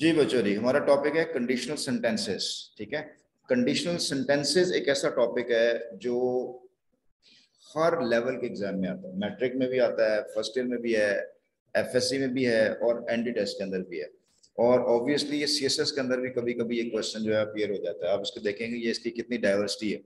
जी बच्चों जी हमारा टॉपिक है कंडीशनल सेंटेंसेस ठीक है? कंडीशनल सेंटेंसेस एक ऐसा टॉपिक है जो हर लेवल के एग्ज़ाम में आता है। मैट्रिक में भी आता है फ़र्स्ट ईयर में भी है एफएससी में भी है और एनडी टेस्ट के अंदर भी है। और ऑब्वियसली ये सीएसएस के अंदर भी कभी कभी ये क्वेश्चन जो है अपियर हो जाता है। आप इसको देखेंगे ये इसकी कितनी डाइवर्सिटी है।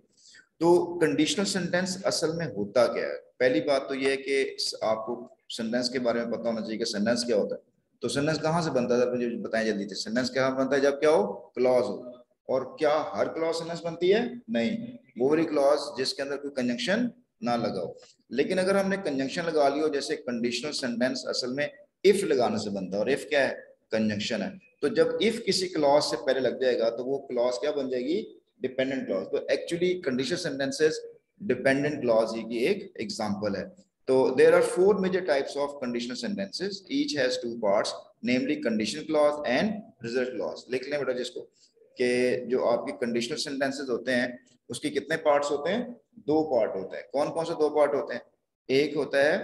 तो कंडीशनल सेंटेंस असल में होता क्या है? पहली बात तो ये है कि आपको सेंटेंस के बारे में पता होना चाहिए कि सेंटेंस क्या होता है। तो सेंटेंस कहाँ से बनता है? मुझे बताएँ जल्दी से। सेंटेंस क्या बनता है? जब क्या हो? क्लॉज हो। और क्या हर क्लॉज सेंटेंस बनती है? नहीं। वो वाली क्लॉज जिसके अंदर कोई कंजंक्शन ना लगाओ। लेकिन अगर हमने कंजंक्शन लगा लियो जैसे कंडीशनल सेंटेंस असल में इफ़ लगाने से बनता है, और इफ़ क्या है? कंजंक्शन है। तो जब इफ़ किसी क्लॉज से पहले लग जाएगा तो वो क्लॉज क्या बन जाएगी? डिपेंडेंट क्लॉज तो actually conditional sentences dependent clause की एक एग्जांपल है। तो there are four major types of conditional sentences each has two parts namely condition clause and result clause लिख लें बेटा जिसको, कि जो आपके कंडीशनल सेंटेंसेस होते हैं, उसके कितने पार्ट्स होते हैं? दो पार्ट होते हैं। कौन कौन से दो पार्ट होते हैं? एक होता है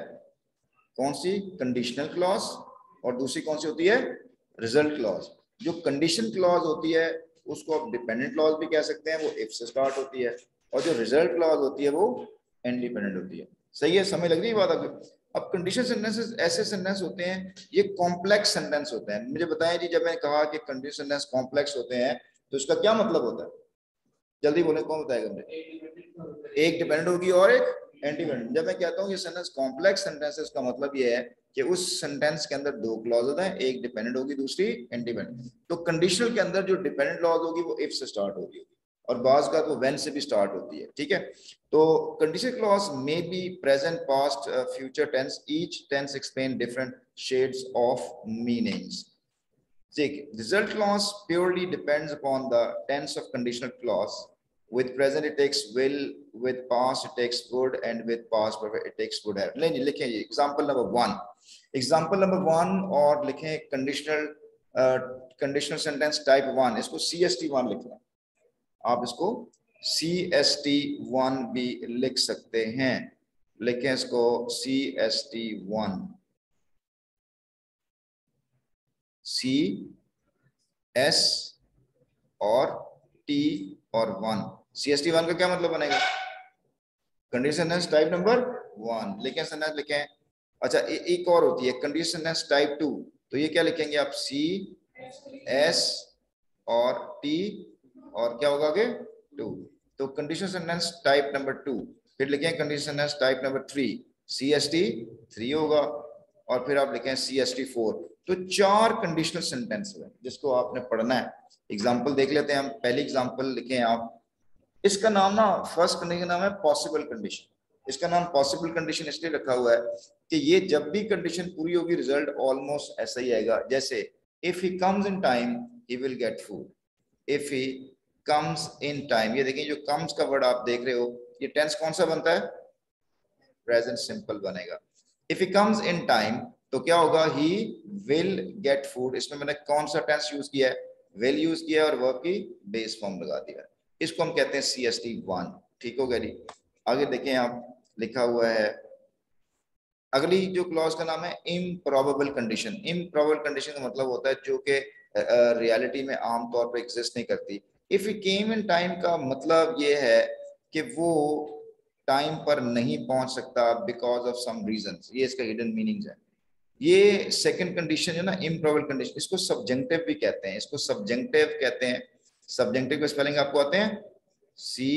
कौन सी? कंडीशनल क्लॉज और दूसरी कौन सी होती है? रिज़ल्ट क्लॉज जो कंडीशन क्लॉज होती है, उसको आप डिपेंडेंट क्लॉज भी कह सकते हैं, वो इफ़ से स्टार्ट होती है और जो रिज़ल्ट क्लॉज होती है, वो इंडिपेंडेंट होती है। सही है समय लग रही है बात आपको अब कंडीशन सेंटेंसेस ऐसे सेंटेंस होते हैं ये कॉम्प्लेक्स सेंटेंस होते हैं। मुझे बताएँ जी जब मैंने कहा कि कंडीशन सेंटेंस कॉम्प्लेक्स होते हैं तो इसका क्या मतलब होता है? जल्दी बोले कौन बताएगा मुझे? एक डिपेंडेंट होगी और एक एंटीपेंडेंट जब मैं कहता हूँ ये सेंटेंस कॉम्प्लेक्स सेंटेंस है उसका मतलब ये है कि उस सेंटेंस के अंदर दो क्लॉज होते हैं एक डिपेंडेंट होगी दूसरी इंडिपेंडेंट तो कंडीशनल के अंदर जो डिपेंडेंट क्लॉज होगी वो इफ़ से स्टार्ट होगी। और बाज का वो वेन से भी स्टार्ट होती है ठीक है तो condition clause may be present past future tense each tense explain different shades of meanings देखिए result clause purely depends upon the tense of conditional clause with present it takes will with past it takes would and with past perfect it takes would have लेकिन लिखें example number one example number one और लिखें conditional uh, conditional sentence type one इसको CST one लिख लें आप इसको C S T one भी लिख सकते हैं। लिखें इसको C S T one C S और टी और one C S T one का क्या मतलब बनेगा? कंडीशन टाइप नंबर वन लिखें सेंटेंस लिखें। अच्छा ए, एक और होती है कंडीशन टाइप टू तो ये क्या लिखेंगे आप? सी एस और टी और क्या होगा आगे? टू तो condition sentence type number two फिर लिखें condition sentence type number three C S T three होगा और फिर आप लिखें सी एस टी फोर तो चार कंडीशनल सेंटेंस है जिसको आपने पढ़ना है। एग्ज़ाम्पल देख लेते हैं हम। पहली एग्ज़ाम्पल लिखे आप। इसका नाम ना फ़र्स्ट कंडीशन नाम है पॉसिबल कंडीशन इसका नाम पॉसिबल कंडीशन इसलिए रखा हुआ है कि ये जब भी कंडीशन पूरी होगी रिज़ल्ट ऑलमोस्ट ऐसा ही आएगा। जैसे if he comes in time he will get food if he comes in time ये देखिए, जो कम्स का वर्ड आप देख रहे हो, ये टेंस कौन सा बनता है? प्रेजेंट सिंपल बनेगा। If he comes in time तो क्या होगा? ही विल गेट फ़ूड इसमें मैंने कौन सा टेंस यूज़ किया है? वेल यूज़ किया और वर्ब की बेस फॉर्म लगा दिया इसको हम कहते हैं सी एस टी वन ठीक हो गया जी? आगे देखें आप लिखा हुआ है। अगली जो क्लॉज का नाम है इम्प्रोबेबल कंडीशन इम्प्रोबेबल कंडीशन का मतलब होता है जो कि रियलिटी में आमतौर पर एग्जिस्ट नहीं करती। If you came in time का मतलब ये है कि वो टाइम पर नहीं पहुँच सकता बिकॉज़ ऑफ़ सम रीजन ये इसका हिडन मीनिंग है। ये सेकंड कंडीशन है ना इम्प्रोबल कंडीशन इसको सब्जेक्टिव भी कहते हैं। इसको सब्जेक्टिव कहते हैं। सब्जेक्टिव के स्पेलिंग आपको आते हैं? C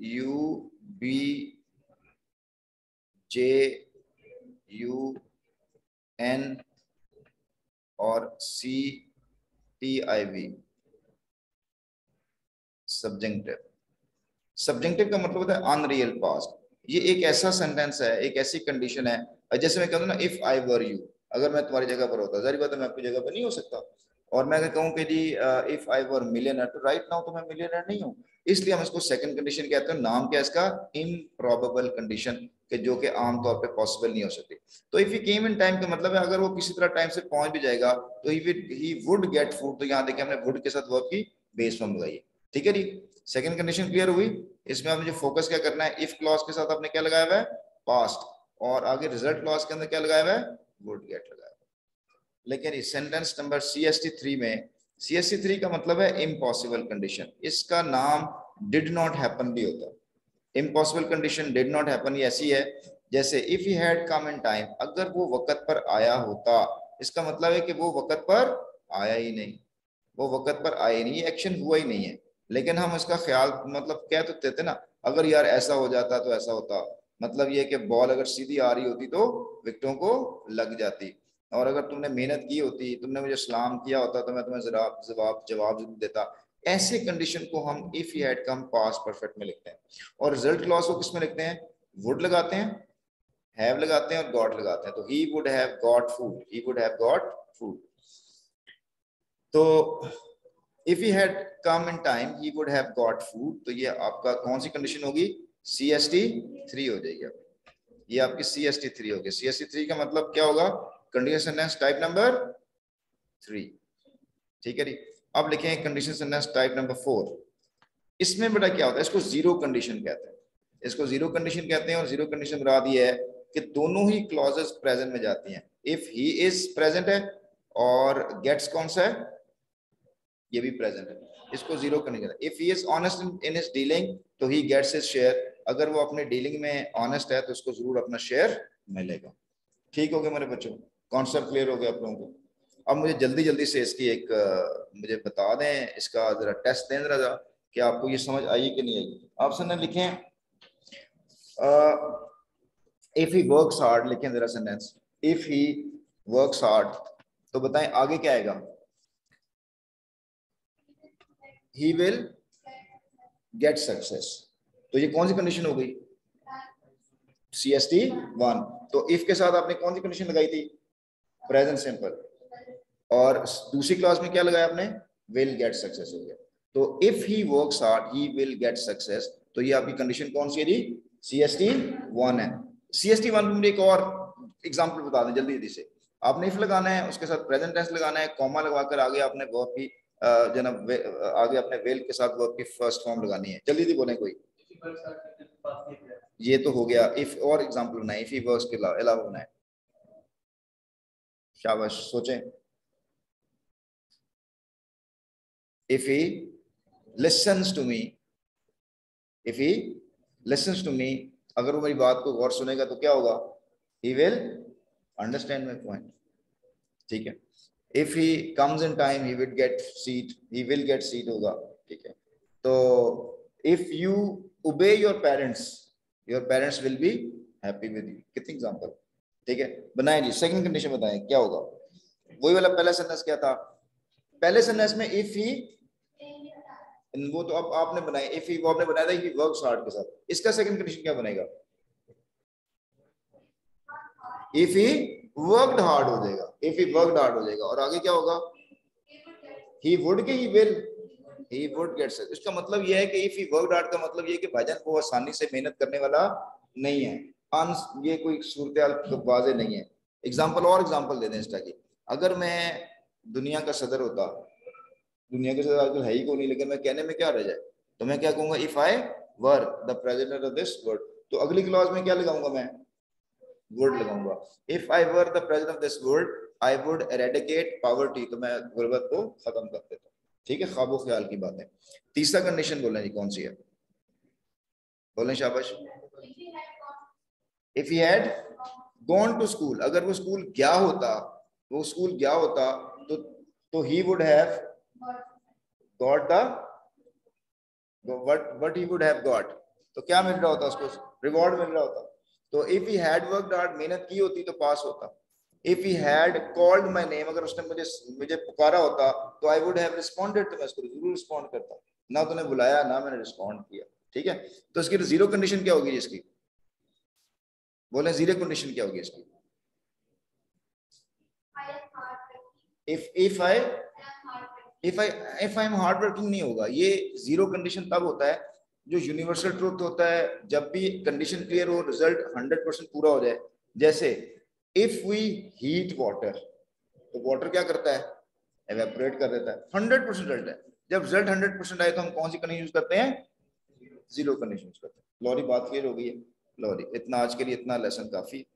U B J U N और C T I V subjunctive subjunctive का मतलब होता है अनरियल पास्ट ये एक ऐसा सेंटेंस है, एक ऐसी कंडीशन है जैसे मैं कहूँ ना इफ़ आई वर यू अगर मैं तुम्हारी जगह पर होता जारी बात है मैं आपकी जगह पर नहीं हो सकता। और मैं अगर कहूँ कि जी इफ़ आई वर मिलियनर तो राइट नाउ तो मैं मिलियनर नहीं हूँ। इसलिए हम इसको सेकंड कंडीशन कहते हैं, नाम क्या इसका? इम्प्रोबेबल कंडीशन के जो कि आमतौर पे पॉसिबल नहीं हो सकती। तो if you came in time का मतलब है, अगर वो किसी तरह टाइम से पहुँच भी जाएगा तो ही वुड गेट फ़ूड तो यहाँ देखिए हमने वुड के साथ वर्ब की बेस फॉर्म लगाई ठीक है जी? सेकंड कंडीशन क्लियर हुई? इसमें आप मुझे फोकस क्या करना है? इफ़ क्लॉज के साथ आपने क्या लगाया हुआ है? पास्ट और आगे रिज़ल्ट क्लॉज के अंदर क्या लगाया हुआ है? वुड गेट लगाया हुआ लेकिन इस sentence number C S T three में सी एस सी थ्री का मतलब है इम्पॉसिबल कंडीशन इसका नाम डिड नॉट हैपन भी होता है। Impossible condition did not happen ये ऐसी है। जैसे if he had come in time अगर वो वक्त पर आया होता, इसका मतलब है कि वो वक्त पर आया ही नहीं। वो वक्त पर आया ही नहीं एक्शन हुआ ही नहीं है। लेकिन हम इसका ख्याल मतलब कह तो देते ना, अगर यार ऐसा हो जाता तो ऐसा होता। मतलब ये कि बॉल अगर सीधी आ रही होती तो विकटों को लग जाती। और अगर तुमने मेहनत की होती, तुमने मुझे सलाम किया होता तो मैं तुम्हें जवाब जवाब देता। ऐसे कंडीशन को हम if he had come past perfect में लिखते हैं। और रिज़ल्ट क्लॉज को किसमें लिखते हैं? वुड लगाते हैं। हैव लगाते हैं और गॉड लगाते हैं। तो he would have got food he would have got food तो if he had come in time he would have got food तो ये आपका कौन सी कंडीशन होगी? सी एस टी थ्री हो जाएगी ये आपकी सी एस टी थ्री होगी। सी एस टी थ्री का मतलब क्या होगा? Condition sentence type number three ठीक है जी? अब लिखें condition sentence type number four इसमें बेटा क्या होता है? इसको ज़ीरो कंडीशन कहते हैं। इसको ज़ीरो कंडीशन कहते हैं और ज़ीरो कंडीशन बता दी है कि दोनों ही क्लॉजेस प्रेजेंट में जाती हैं। इफ़ ही इज़ प्रेजेंट है और गेट्स कौन सा है? ये भी प्रेजेंट है। इसको zero condition if he is honest in his dealing तो ही गेट्स हिज शेयर अगर वो अपने डीलिंग में ऑनेस्ट है तो उसको ज़रूर अपना शेयर मिलेगा। ठीक हो गया मेरे बच्चों? कॉन्सेप्ट क्लियर हो गया आप लोगों को? अब मुझे जल्दी जल्दी से इसकी एक मुझे बता दें, इसका जरा टेस्ट दें जरा कि आपको ये समझ आई कि नहीं आई। ऑप्शन में लिखें इफ़ ही वर्क्स हार्ड लिखें जरा sentence if he works hard तो बताएँ आगे क्या आएगा? ही विल गेट सक्सेस तो ये कौन सी कंडीशन हो गई? सी एस टी वन तो इफ़ के साथ आपने कौन सी कंडीशन लगाई थी? प्रेजेंट सिंपल और दूसरी क्लास में क्या लगाया आपने? विल गेट सक्सेस हो गया. तो if he works hard he will get success तो ये आपकी कंडीशन कौन सी है जी? सी एस टी वन है. सी एस टी वन में एक और एग्ज़ाम्पल बता दें जल्दी जल्दी से. आपने इफ़ लगाना है, उसके साथ प्रेजेंट टेंस लगाना है कॉमा लगाकर आगे आपने वर्ब की जनाब आगे अपने वेल के साथ वर्ब की फ़र्स्ट फॉर्म लगानी है। जल्दी बोले कोई। ये तो हो गया। इफ़ और एग्जांपल बनाए। इफ़ ही वर्क्स के अलावा बनाए। शाबाश, सोचें। If he listens to me, if he listens to me, अगर वो मेरी बात को गौर सुनेगा तो क्या होगा? He will understand my point ठीक है? If he comes in time, he will get seat, he will get seat होगा, ठीक है? तो if you obey your parents your parents will be happy with you. कितनी एग्जांपल ठीक है? बनाए जी सेकंड कंडीशन बताएँ, क्या होगा? वही वाला पहला सेंटेंस क्या था? पहले सेंटेंस में इफ़ ही वो तो अब आपने बनाया इफ़ ही वो आपने बनाया था इफ़ ही वर्क्स हार्ड के साथ। इसका सेकंड कंडीशन क्या बनेगा? इफ़ ही वर्कड हार्ड हो जाएगा इफ़ ही वर्कड हार्ड हो जाएगा, और आगे क्या होगा? ही वुड के he will he would get success इसका मतलब यह है कि इफ़ ही वर्कड हार्ड का मतलब ये है कि भाईजान, वो आसानी से मेहनत करने वाला नहीं है। अन ये कोई सूरत तो वाजे नहीं है। एग्ज़ाम्पल और एग्ज़ाम्पल दे दें इसका की। अगर मैं दुनिया का सदर होता, दुनिया के सदर आजकल है ही को नहीं, लेकिन मैं कहने में क्या रह जाए? तो मैं क्या कहूँगा if I were the president of this world तो अगली क्लॉज में क्या लगाऊँगा मैं? वर्ड लगाऊँगा। If I were the president of this world I would eradicate poverty तो मैं गुर्बत को खत्म कर देता ठीक है? ख्वाबो ख्याल की बात। है तीसरा कंडीशन बोलना जी, कौन सी है? बोले शाबाश। If he had gone to school अगर वो स्कूल गया होता, वो स्कूल गया होता तो तो he would have got the what what he would have got तो क्या मिल रहा होता उसको? रिवॉर्ड मिल रहा होता। तो if he had worked hard मेहनत की होती तो पास होता। If he had called my name अगर उसने मुझे मुझे पुकारा होता तो आई वुड हैव रिस्पोंडेड तो मैं उसको ज़रूर रिस्पोंड करता। ना तूने बुलाया ना मैंने रिस्पोंड किया। ठीक है? तो इसकी ज़ीरो कंडीशन क्या होगी इसकी? बोले ज़ीरो कंडीशन क्या होगी इसकी? If if I if I if I am hard working नहीं होगा। ये ज़ीरो कंडीशन तब होता है जो यूनिवर्सल ट्रूथ होता है, जब भी कंडीशन क्लियर हो रिज़ल्ट हंड्रेड परसेंट पूरा हो जाए। जैसे इफ़ वी हीट वाटर तो वाटर क्या करता है? एवेपोरेट कर देता है। हंड्रेड परसेंट रिज़ल्ट है। जब रिज़ल्ट हंड्रेड परसेंट आए तो हम कौन सी कंडीशन यूज़ करते हैं? ज़ीरो कंडीशन यूज़ करते हैं। लॉरी बात क्लियर हो गई है। लॉरी इतना आज के लिए इतना लेसन काफ़ी।